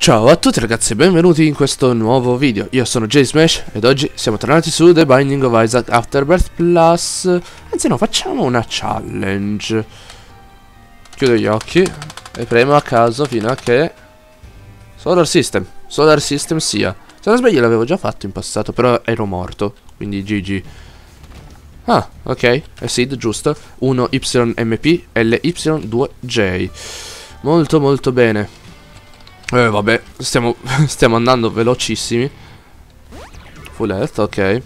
Ciao a tutti ragazzi e benvenuti in questo nuovo video. Io sono Jay Smash ed oggi siamo tornati su The Binding of Isaac Afterbirth Plus. Anzi no, facciamo una challenge. Chiudo gli occhi e premo a caso fino a che Solar System. Solar System sia. Se non sbaglio l'avevo già fatto in passato però ero morto. Quindi GG Ah, ok, è Sid, giusto. 1YMP LY2J Molto molto bene eh vabbè, stiamo, stiamo andando velocissimi. Full health, ok.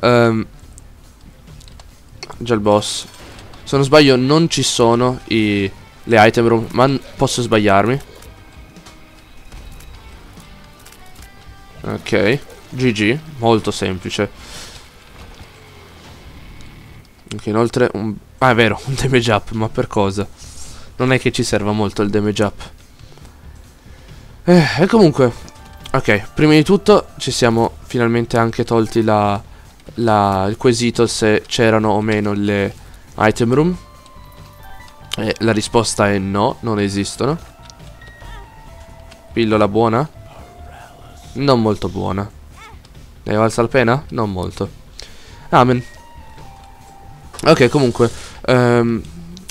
Um, Già il boss. Se non sbaglio non ci sono i, le item room Ma posso sbagliarmi. Ok. GG, molto semplice. Ok, inoltre un... Ah, è vero, un damage up, ma per cosa? Non è che ci serva molto il damage up eh, e comunque, ok, prima di tutto ci siamo finalmente anche tolti la, la, il quesito se c'erano o meno le item room. E la risposta è no, non esistono. Pillola buona? Non molto buona. Ne valsa la pena? Non molto. Amen. Ok, comunque. Um,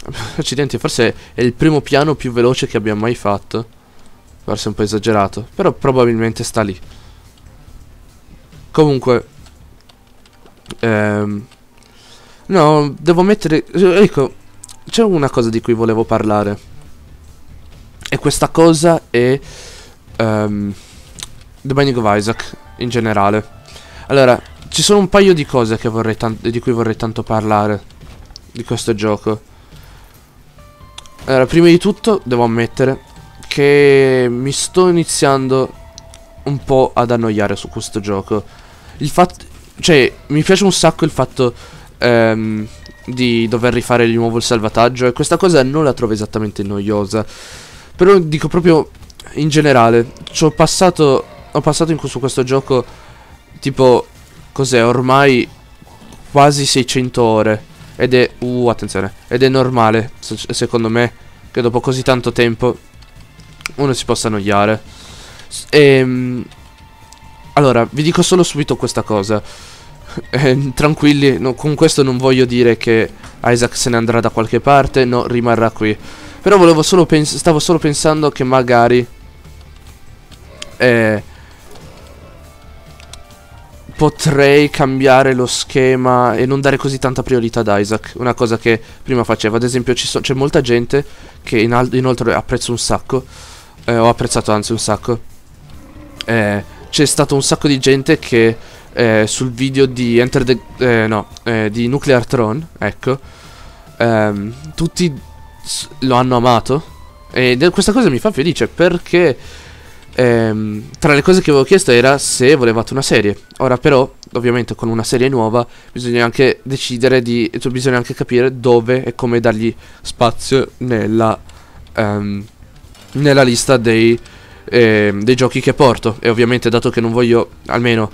accidenti, forse è il primo piano più veloce che abbiamo mai fatto. Forse un po' esagerato. Però probabilmente sta lì. Comunque. Ehm, no, devo mettere... Ecco, c'è una cosa di cui volevo parlare. E questa cosa è... Um, The Binding of Isaac, in generale. Allora, ci sono un paio di cose di cui vorrei tanto parlare. Di questo gioco. Allora, prima di tutto, devo ammettere che mi sto iniziando un po' ad annoiare su questo gioco. Il fatto... Cioè, mi piace un sacco il fatto ehm, di dover rifare di nuovo il salvataggio e questa cosa non la trovo esattamente noiosa. Però dico proprio in generale, ho passato... Ho passato in, su questo gioco tipo... Cos'è? Ormai quasi 600 ore. Ed è... Uh, attenzione. Ed è normale, secondo me, che dopo così tanto tempo uno si possa annoiare. Ehm, allora, vi dico solo subito questa cosa. Eh, tranquilli, no, con questo non voglio dire che Isaac se ne andrà da qualche parte, no, rimarrà qui. Però volevo solo stavo solo pensando che magari... Eh, potrei cambiare lo schema e non dare così tanta priorità ad Isaac. Una cosa che prima faceva. Ad esempio c'è molta gente che in inoltre apprezzo un sacco eh, ho apprezzato anzi un sacco. Eh, c'è stato un sacco di gente che eh, sul video di Enter the... Eh, no, eh, di Nuclear Throne, ecco, ehm, tutti lo hanno amato. E questa cosa mi fa felice perché ehm, tra le cose che avevo chiesto era se volevate una serie. Ora però, ovviamente con una serie nuova, bisogna anche decidere di... Cioè, bisogna anche capire dove e come dargli spazio nella... Um, nella lista dei, eh, dei giochi che porto. E ovviamente dato che non voglio, almeno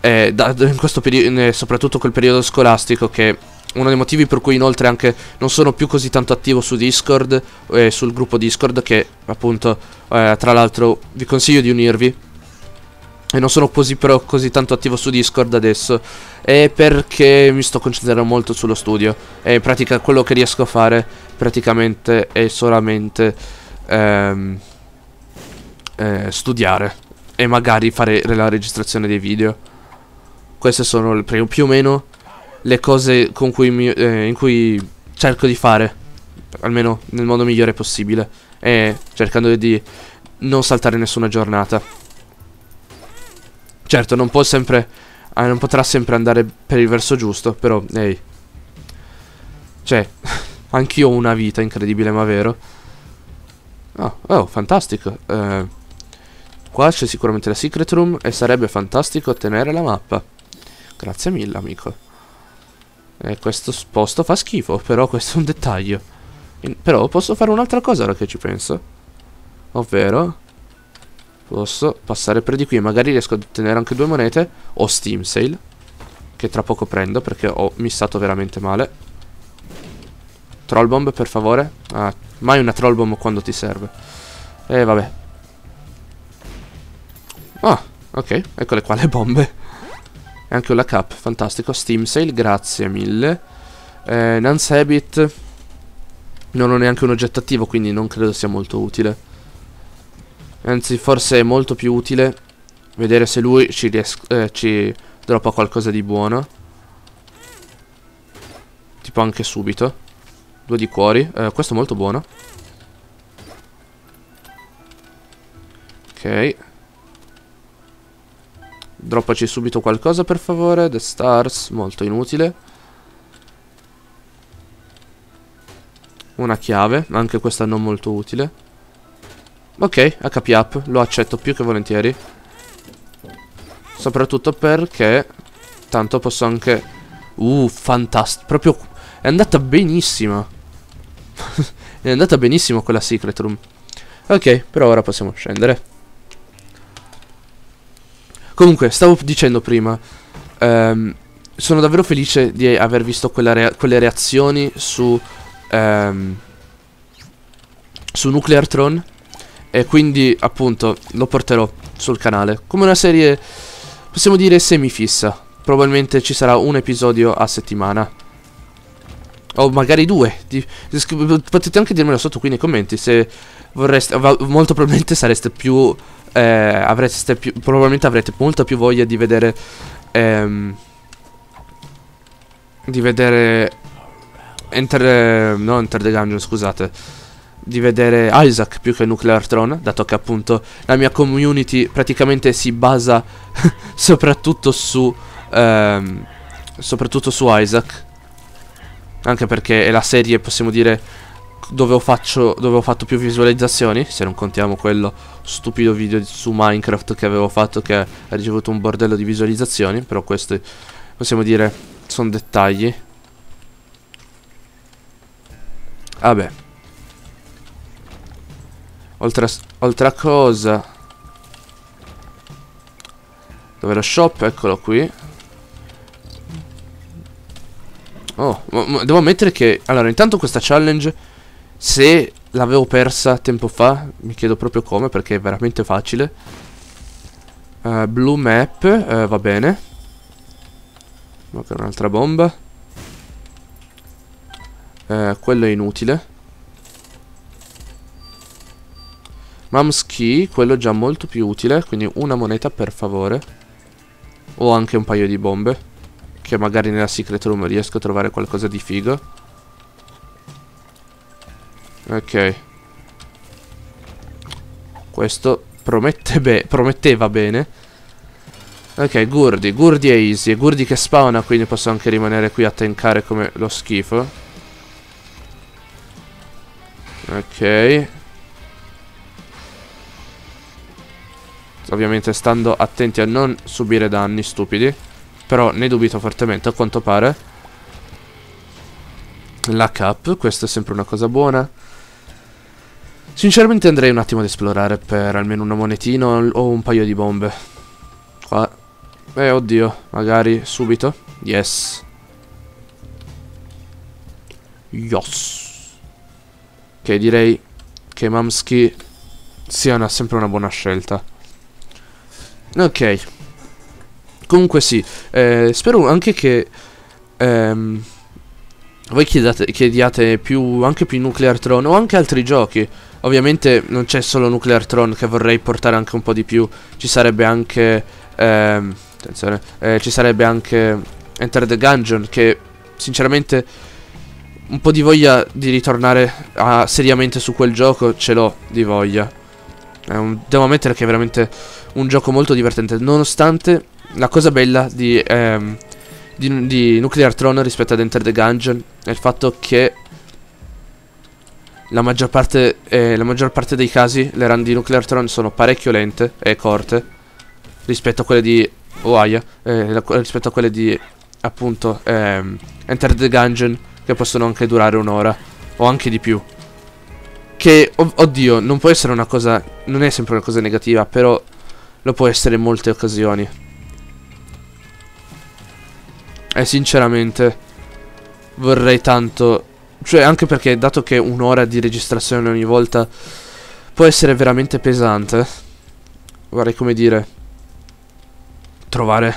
eh, da, in questo periodo, soprattutto col periodo scolastico, che uno dei motivi per cui inoltre anche non sono più così tanto attivo su Discord, eh, sul gruppo Discord, che appunto, eh, tra l'altro, vi consiglio di unirvi. E non sono così però così tanto attivo su Discord adesso È perché mi sto concentrando molto sullo studio E in pratica quello che riesco a fare praticamente è solamente ehm, eh, studiare e magari fare la registrazione dei video. Queste sono più o meno le cose cui mi, eh, in cui cerco di fare, almeno nel modo migliore possibile, e cercando di non saltare nessuna giornata. Certo, non può sempre, eh, non potrà sempre andare per il verso giusto, però, ehi. Hey. Cioè, anch'io ho una vita incredibile ma vero. Oh, oh fantastico. Eh, qua c'è sicuramente la secret room e sarebbe fantastico ottenere la mappa. Grazie mille, amico. E questo posto fa schifo, però questo è un dettaglio. In però posso fare un'altra cosa ora che ci penso. Ovvero... Posso passare per di qui magari riesco ad ottenere anche due monete o Steam Sale. Che tra poco prendo perché ho missato veramente male. Troll Bomb per favore. Ah, Mai una troll bomb quando ti serve. E eh, vabbè. Ah, ok, eccole qua le bombe. E anche una cap, fantastico. Steam Sale, grazie mille. Eh, Nance Habit. Non ho neanche un oggetto attivo, quindi non credo sia molto utile. Anzi, forse è molto più utile vedere se lui ci, eh, ci droppa qualcosa di buono. Tipo anche subito. Due di cuori. Eh, questo è molto buono. Ok. Droppaci subito qualcosa per favore. The Stars, molto inutile. Una chiave, anche questa non molto utile. Ok, HP up, lo accetto più che volentieri. Soprattutto perché tanto posso anche... Uh, fantastico. Proprio... È andata benissimo. è andata benissimo quella secret room. Ok, però ora possiamo scendere. Comunque, stavo dicendo prima, ehm, sono davvero felice di aver visto rea quelle reazioni su, ehm, su Nuclear Throne e quindi appunto lo porterò sul canale come una serie, possiamo dire, semifissa. Probabilmente ci sarà un episodio a settimana. O magari due. Potete anche dirmelo sotto qui nei commenti se vorreste... Molto probabilmente sareste più eh, avreste più, probabilmente avrete molta più voglia di vedere ehm, di vedere Enter, no Enter the Gungeon scusate di vedere Isaac più che Nuclear Throne dato che appunto la mia community praticamente si basa soprattutto su ehm, soprattutto su Isaac anche perché è la serie possiamo dire dove ho, faccio, dove ho fatto più visualizzazioni se non contiamo quello stupido video su Minecraft che avevo fatto che ha ricevuto un bordello di visualizzazioni però questi possiamo dire sono dettagli. Vabbè. Oltre a, oltre a cosa? Dove lo shop? Eccolo qui oh devo ammettere che allora intanto questa challenge se l'avevo persa tempo fa, mi chiedo proprio come perché è veramente facile. Uh, blue map, uh, va bene. Ok, un'altra bomba. Uh, quello è inutile. Mom's key, quello già molto più utile, quindi una moneta per favore. O anche un paio di bombe. Che magari nella secret room riesco a trovare qualcosa di figo. Ok. Questo promette be prometteva bene. Ok, Gurdi. Gurdi è easy. È Gurdi che spawna, quindi posso anche rimanere qui a tankare come lo schifo. Ok. Ovviamente stando attenti a non subire danni stupidi. Però ne dubito fortemente a quanto pare. La cap, questa è sempre una cosa buona. Sinceramente andrei un attimo ad esplorare per almeno una monetina o un paio di bombe. Qua. Eh, oddio. Magari subito. Yes. Yes. Ok, direi che Mamski sia una, sempre una buona scelta. Ok. Comunque sì. Eh, spero anche che... Ehm, voi chiedate, chiediate più, anche più Nuclear Throne o anche altri giochi. Ovviamente non c'è solo Nuclear Throne che vorrei portare anche un po' di più. Ci sarebbe anche... Ehm, attenzione. Eh, ci sarebbe anche Enter the Gungeon che sinceramente un po' di voglia di ritornare a, seriamente su quel gioco ce l'ho di voglia. Un, devo ammettere che è veramente un gioco molto divertente. Nonostante la cosa bella di, ehm, di, di Nuclear Throne rispetto ad Enter the Gungeon è il fatto che la maggior parte, eh, la maggior parte dei casi le run di Nuclear Throne sono parecchio lente e corte rispetto a quelle di Oaya, eh, rispetto a quelle di appunto ehm, Enter the Gungeon che possono anche durare un'ora o anche di più. Che, oddio, non può essere una cosa, non è sempre una cosa negativa, però lo può essere in molte occasioni. E sinceramente vorrei tanto cioè, anche perché dato che un'ora di registrazione ogni volta può essere veramente pesante. Vorrei come dire. trovare...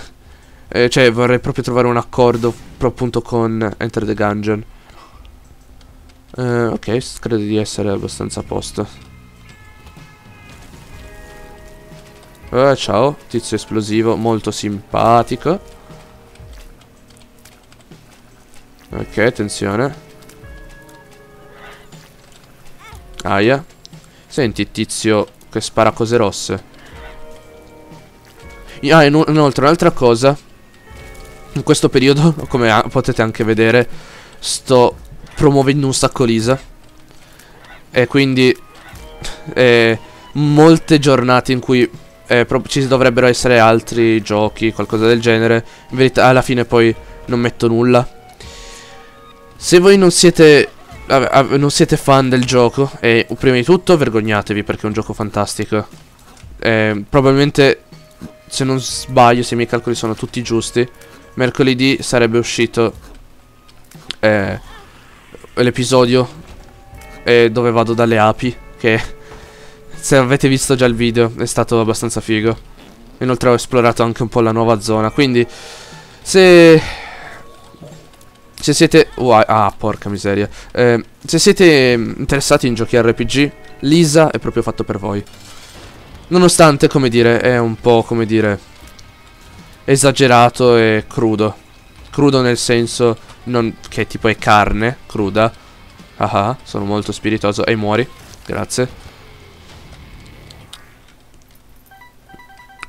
Eh, cioè, vorrei proprio trovare un accordo appunto con Enter the Gungeon. Eh, ok, credo di essere abbastanza a posto. Eh, ciao, tizio esplosivo, molto simpatico. Ok, attenzione. Aia. Senti, tizio che spara cose rosse. Ah, inoltre un'altra cosa. In questo periodo, come potete anche vedere, sto promuovendo un sacco Lisa. E quindi... Eh, molte giornate in cui eh, ci dovrebbero essere altri giochi, qualcosa del genere. In verità, alla fine poi non metto nulla. Se voi non siete non siete fan del gioco e prima di tutto vergognatevi perché è un gioco fantastico. Eh, probabilmente se non sbaglio, se i miei calcoli sono tutti giusti, mercoledì sarebbe uscito eh, l'episodio eh, dove vado dalle api, che se avete visto già il video è stato abbastanza figo. Inoltre ho esplorato anche un po' la nuova zona, quindi se... Se siete... Oh, ah, porca miseria. Eh, se siete interessati in giochi RPG, Lisa è proprio fatto per voi. Nonostante, come dire, è un po', come dire, esagerato e crudo. Crudo nel senso non che tipo è carne cruda. Ah, ah sono molto spiritoso. E muori. Grazie.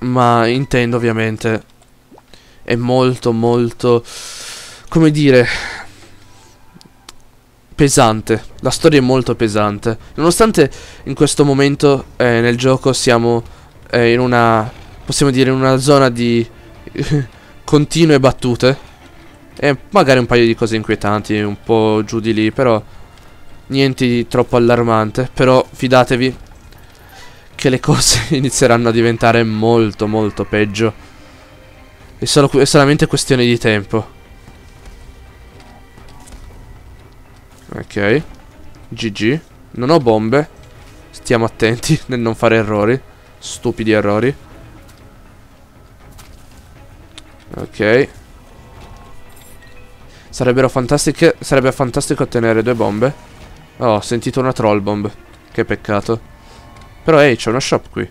Ma intendo ovviamente è molto molto come dire pesante. La storia è molto pesante. Nonostante in questo momento eh, nel gioco siamo eh, in una, possiamo dire, in una zona di continue battute. E magari un paio di cose inquietanti, un po' giù di lì, però niente di troppo allarmante. Però fidatevi che le cose inizieranno a diventare molto molto peggio. È, solo, è solamente questione di tempo. Ok. GG. Non ho bombe. Stiamo attenti nel non fare errori. Stupidi errori. Ok. Sarebbero fantastiche. Sarebbe fantastico ottenere due bombe. Oh, ho sentito una troll bomb. Che peccato. Però ehi, hey, c'è una shop qui.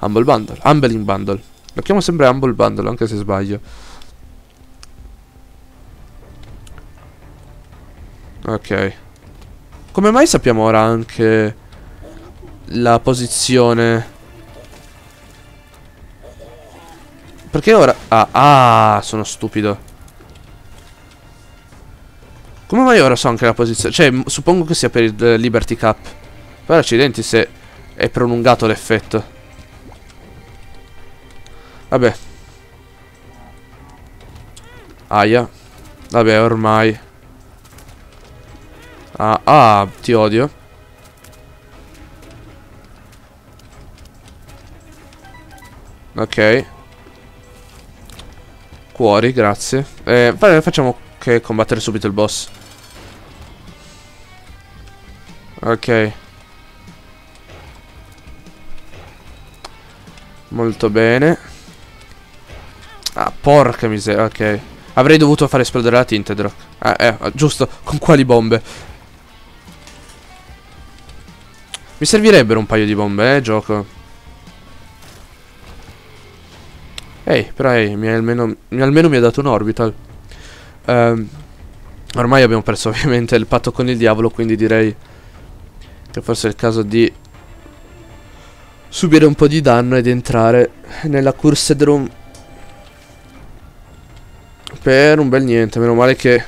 Humble Bundle. Humbling Bundle. Lo chiamo sempre Humble Bundle, anche se sbaglio. Ok. Come mai sappiamo ora anche la posizione? Perché ora... Ah, ah, sono stupido. Come mai ora so anche la posizione? Cioè, suppongo che sia per il Liberty Cup. Però accidenti se è prolungato l'effetto. Vabbè. Aia. Vabbè, ormai. Ah, ah, ti odio. Ok. Cuori, grazie. Eh, facciamo che combattere subito il boss. Ok. Molto bene. Ah, porca miseria, ok. Avrei dovuto fare esplodere la Tintedrock. Ah, eh, giusto. Con quali bombe? Mi servirebbero un paio di bombe, eh, gioco. Ehi, però ehi, mi almeno, mi almeno mi ha dato un orbital. Um, ormai abbiamo perso ovviamente il patto con il diavolo, quindi direi che forse è il caso di subire un po' di danno ed entrare nella Cursed Room. Per un bel niente, meno male che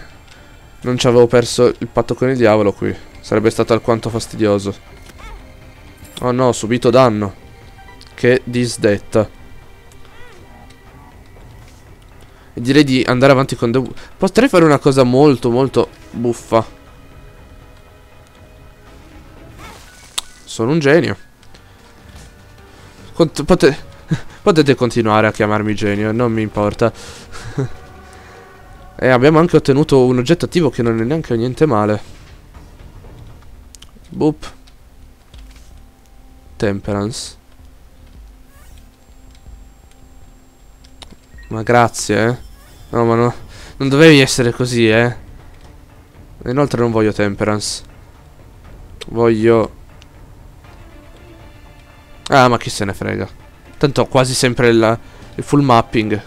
non ci avevo perso il patto con il diavolo qui. Sarebbe stato alquanto fastidioso. Oh no, ho subito danno. Che disdetta. Direi di andare avanti con The... Potrei fare una cosa molto, molto buffa. Sono un genio. Cont pote potete continuare a chiamarmi genio, non mi importa. e abbiamo anche ottenuto un oggetto attivo che non è neanche niente male. Boop. Temperance. Ma grazie, eh. No, ma no. Non dovevi essere così, eh. Inoltre non voglio temperance. Voglio... Ah, ma chi se ne frega. Tanto ho quasi sempre il, il full mapping.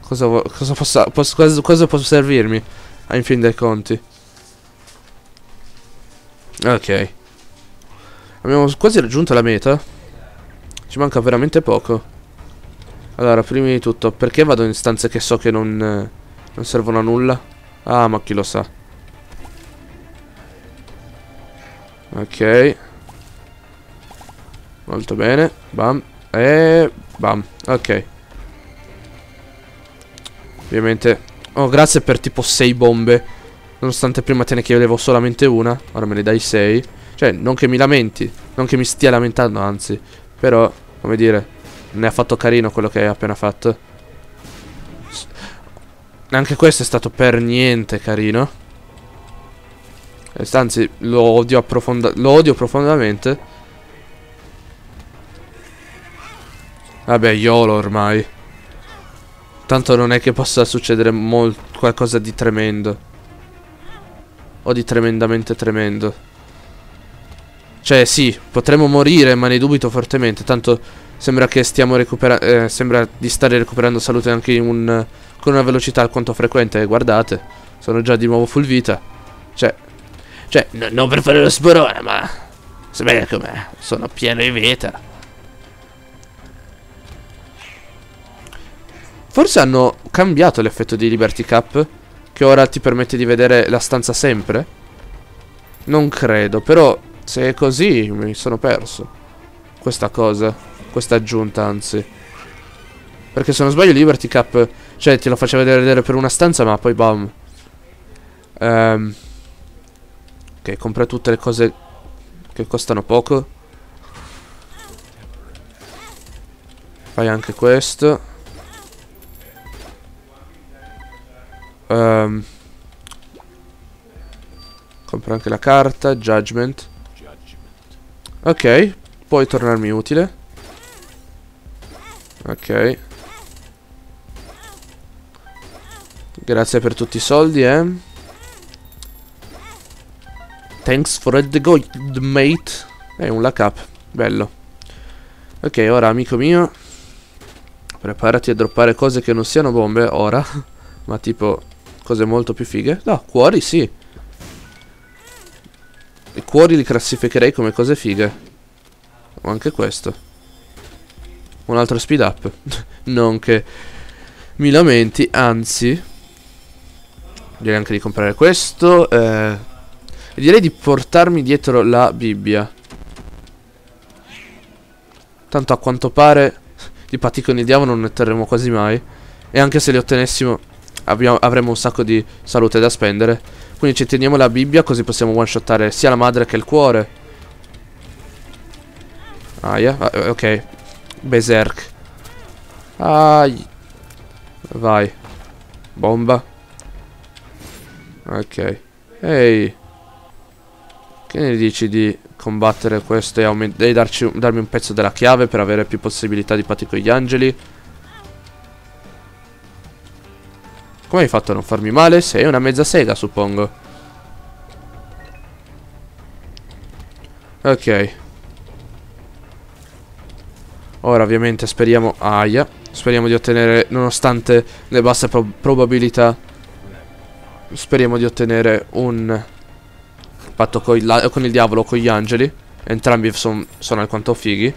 Cosa, cosa, possa, posso, cosa, cosa può servirmi? A in fin dei conti. Ok. Abbiamo quasi raggiunto la meta. Ci manca veramente poco. Allora, prima di tutto, perché vado in stanze che so che non, eh, non servono a nulla? Ah, ma chi lo sa. Ok. Molto bene. Bam. E... Bam. Ok. Ovviamente... Oh, grazie per tipo 6 bombe. Nonostante prima te ne chiedevo solamente una. Ora me ne dai 6. Cioè, non che mi lamenti. Non che mi stia lamentando, anzi. Però, come dire... Ne ha fatto carino quello che hai appena fatto. Anche questo è stato per niente carino. Anzi, lo odio, lo odio profondamente. Vabbè, YOLO ormai. Tanto non è che possa succedere qualcosa di tremendo. O di tremendamente tremendo. Cioè, sì, potremmo morire, ma ne dubito fortemente. Tanto Sembra che stiamo recuperando eh, Sembra di stare recuperando salute anche un, con una velocità alquanto frequente Guardate Sono già di nuovo full vita Cioè Cioè non per fare lo sporone ma Sapete com'è Sono pieno di vita Forse hanno cambiato l'effetto di Liberty Cap Che ora ti permette di vedere la stanza sempre Non credo Però se è così mi sono perso Questa cosa questa aggiunta, anzi. Perché se non sbaglio Liberty Cap, cioè ti lo faceva vedere per una stanza, ma poi bam. Um, ok, compra tutte le cose che costano poco. Fai anche questo. Um, compra anche la carta, Judgment. Ok, puoi tornarmi utile. Ok. Grazie per tutti i soldi, eh. Thanks for the gold, mate. È un lack up. Bello. Ok, ora, amico mio. Preparati a droppare cose che non siano bombe, ora. Ma tipo, cose molto più fighe. No, cuori, sì. Cuori li classificherei come cose fighe. O anche questo. Un altro speed up. non che mi lamenti, anzi. Direi anche di comprare questo. Eh, direi di portarmi dietro la Bibbia. Tanto a quanto pare di patti con il diavolo non ne terremo quasi mai. E anche se li ottenessimo abbiamo, avremo un sacco di salute da spendere. Quindi ci teniamo la Bibbia così possiamo one shottare sia la madre che il cuore. Yeah. ah ok, Berserk. Ai. Vai. Bomba. Ok. Ehi. Che ne dici di combattere questo e, e darci, darmi un pezzo della chiave per avere più possibilità di patti con gli angeli? Come hai fatto a non farmi male? Sei una mezza sega, suppongo. Ok. Ora ovviamente speriamo Aia Speriamo di ottenere Nonostante le basse pro probabilità Speriamo di ottenere un Patto con il, con il diavolo o con gli angeli Entrambi son, sono alquanto fighi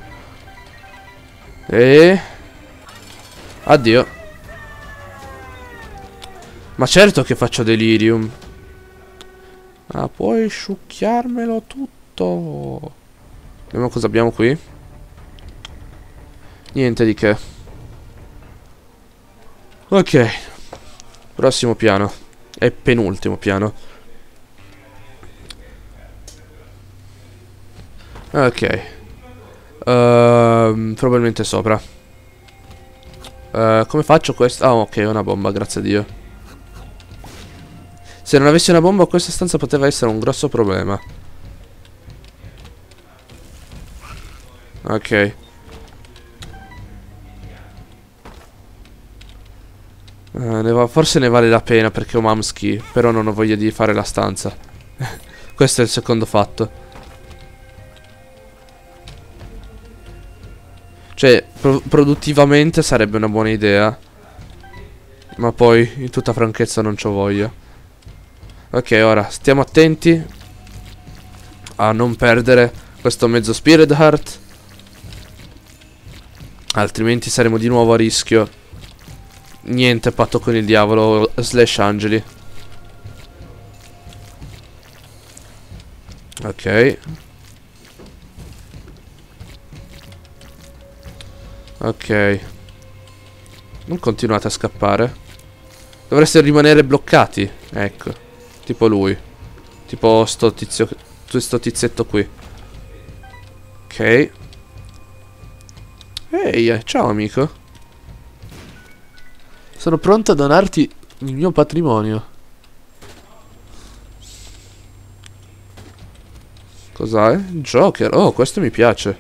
E Addio Ma certo che faccio delirium Ma puoi sciucchiarmelo tutto Vediamo cosa abbiamo qui Niente di che. Ok. Prossimo piano. E penultimo piano. Ok. Uh, probabilmente sopra. Uh, come faccio questo? Ah, ok, una bomba, grazie a Dio. Se non avessi una bomba questa stanza poteva essere un grosso problema. Ok. Uh, ne va, forse ne vale la pena perché ho Mamski, però non ho voglia di fare la stanza. Questo è il secondo fatto. Cioè, pro produttivamente sarebbe una buona idea. Ma poi, in tutta franchezza, non c'ho voglia. Ok, ora, stiamo attenti a non perdere questo mezzo Spirit Heart. Altrimenti saremo di nuovo a rischio. Niente patto con il diavolo slash angeli. Ok. Ok. Non continuate a scappare. Dovreste rimanere bloccati Ecco Tipo lui Tipo sto tizio Sto tizietto qui Ok Ehi, ciao amico. Sono pronto a donarti il mio patrimonio. Cos'è? Joker. Oh, questo mi piace.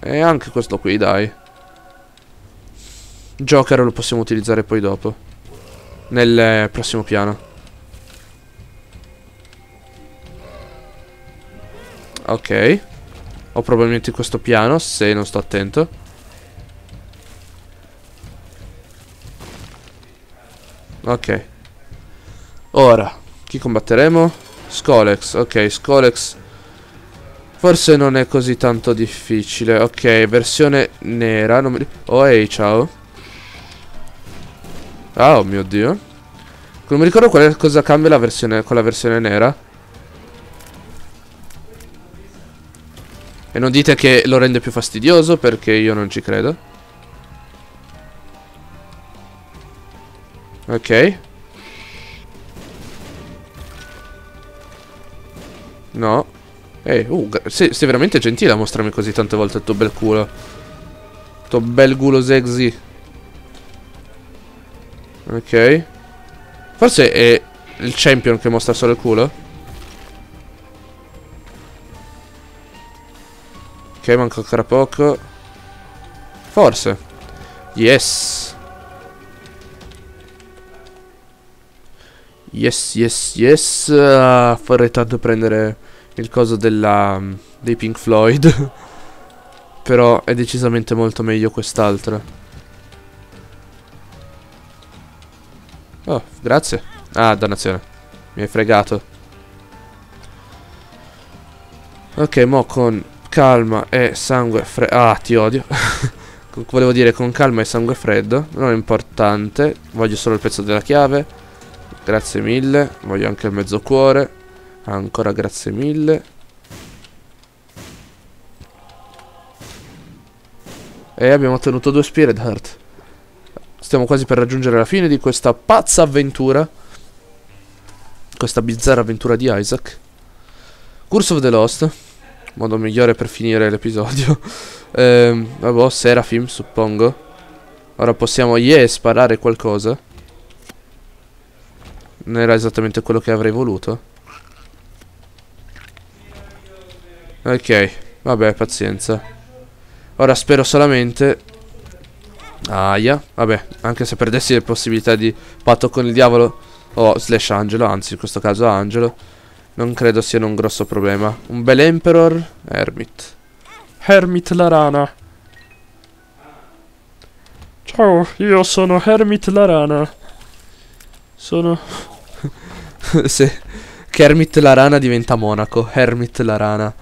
E anche questo qui, dai. Joker lo possiamo utilizzare poi dopo. Nel eh, prossimo piano. Ok. Ho probabilmente questo piano, se non sto attento. Ok. Ora, chi combatteremo? Skolex, ok, Skolex Forse non è così tanto difficile Ok, versione nera non mi... Oh, ehi, hey, ciao Ah, oh mio Dio Non mi ricordo cosa cambia la versione, con la versione nera E non dite che lo rende più fastidioso Perché io non ci credo Ok. No. Ehi, uh, sei, sei, veramente gentile a mostrarmi così tante volte il tuo bel culo. Tuo bel culo sexy. Ok. Forse è il champion che mostra solo il culo. Manca ancora poco. Forse. Yes. Yes, yes, yes. Uh, tanto prendere il coso della, dei Pink Floyd. Però è decisamente molto meglio quest'altra. Oh, grazie. Ah, dannazione. Mi hai fregato. Ok, mo con calma e sangue freddo. Ah, ti odio. Volevo dire con calma e sangue freddo. Non è importante. Voglio solo il pezzo della chiave. Grazie mille. Voglio anche il mezzo cuore. Ancora grazie mille. E abbiamo ottenuto due Spirit Heart. Stiamo quasi per raggiungere la fine di questa pazza avventura. Questa bizzarra avventura di Isaac. Curse of the Lost. Modo migliore per finire l'episodio. ehm, vabbè, Seraphim, suppongo. Ora possiamo, yeah, sparare qualcosa. Non era esattamente quello che avrei voluto. Ok, vabbè, pazienza. Ora spero solamente... Aia, vabbè, anche se perdessi le possibilità di patto con il diavolo o slash angelo, anzi in questo caso angelo, non credo siano un grosso problema. Un bel emperor, hermit. Hermit la rana. Ciao, io sono Hermit la rana. Sono... Se Kermit la rana diventa Monaco. Hermit la rana.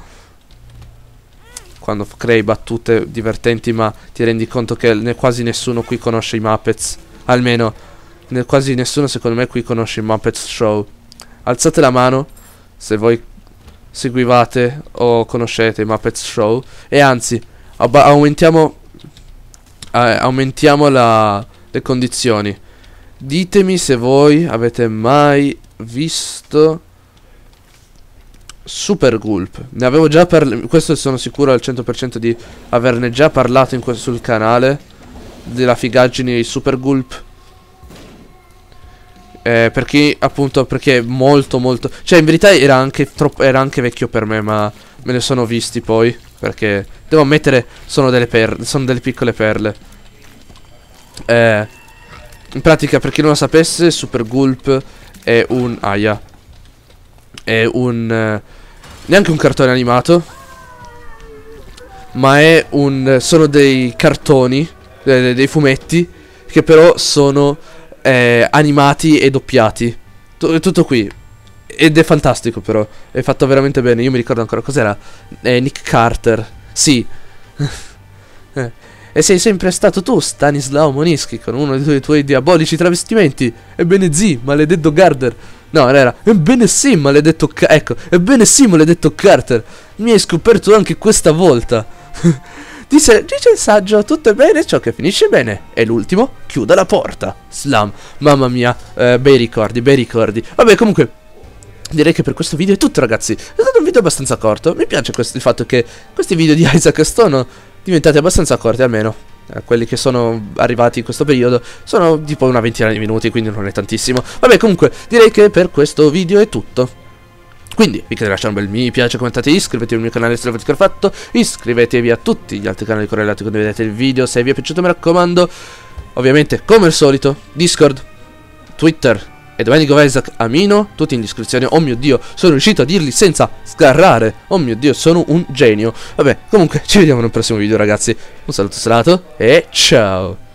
Quando crei battute divertenti, ma ti rendi conto che ne quasi nessuno qui conosce i Muppets. Almeno, ne quasi nessuno secondo me qui conosce i Muppets Show. Alzate la mano se voi seguivate o conoscete i Muppets Show. E anzi, aumentiamo, eh, aumentiamo la, le condizioni. Ditemi se voi avete mai visto Super Gulp. Ne avevo già parlato, questo sono sicuro al 100% di averne già parlato sul canale della figaggine di Super Gulp. Eh, perché appunto perché molto molto cioè in verità era anche troppo era anche vecchio per me ma me ne sono visti poi perché devo ammettere sono delle perle sono delle piccole perle eh In pratica, per chi non lo sapesse, Super Gulp è un... Aia. È un... Eh, neanche un cartone animato. Ma è un... Sono dei cartoni, eh, dei fumetti, che però sono eh, animati e doppiati. T tutto qui. Ed è fantastico però. È fatto veramente bene. Io mi ricordo ancora cos'era. Eh, Nick Carter. Sì. eh. E sei sempre stato tu, Stanislao Monischi, con uno dei tuoi diabolici travestimenti. Ebbene sì, maledetto Garder. No, era. Ebbene sì, maledetto. Ca ecco, ebbene sì, maledetto Carter. Mi hai scoperto anche questa volta. Dice, dice il saggio, tutto è bene, ciò che finisce bene. E l'ultimo, chiuda la porta. Slam. Mamma mia, eh, bei ricordi, bei ricordi. Vabbè, comunque, direi che per questo video è tutto, ragazzi. È stato un video abbastanza corto. Mi piace questo, il fatto che questi video di Isaac sono diventati abbastanza corti, almeno. Eh, quelli che sono arrivati in questo periodo sono tipo una ventina di minuti, quindi non è tantissimo. Vabbè, comunque, direi che per questo video è tutto. Quindi vi chiedo di lasciare un bel mi piace, commentate, iscrivetevi al mio canale se l'avete ancora fatto, iscrivetevi a tutti gli altri canali correlati quando vedete il video, se vi è piaciuto mi raccomando, ovviamente come al solito, Discord, Twitter e Domenico Isaac Amino, tutti in descrizione, oh mio dio, sono riuscito a dirli senza sgarrare, oh mio dio, sono un genio, vabbè, comunque ci vediamo nel prossimo video ragazzi, un saluto salato e ciao!